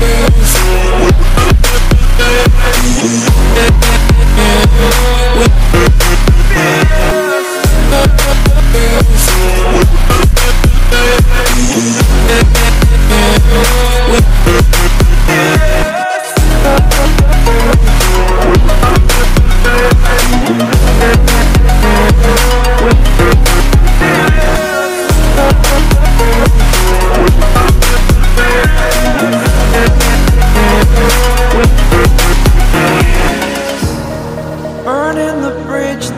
Yeah.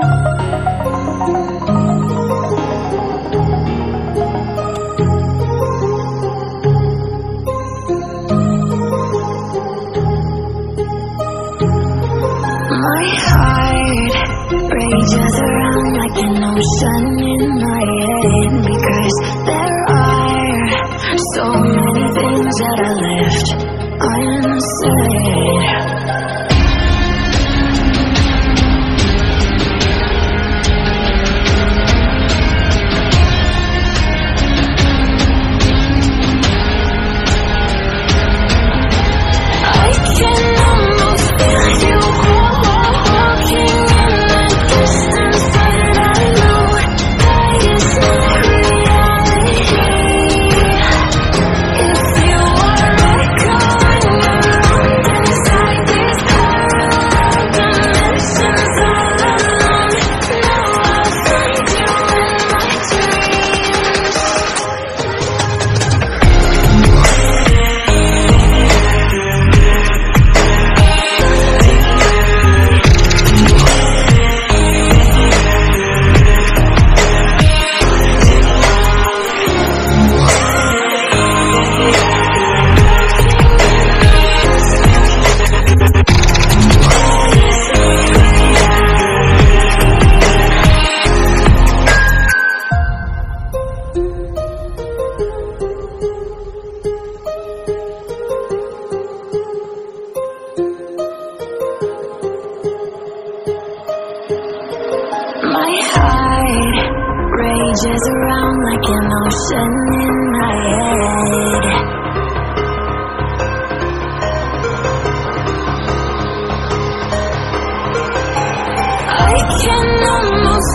My heart rages around like an ocean in my head because there are so many things that I left unsaid. changes around like an ocean in my head. I can almost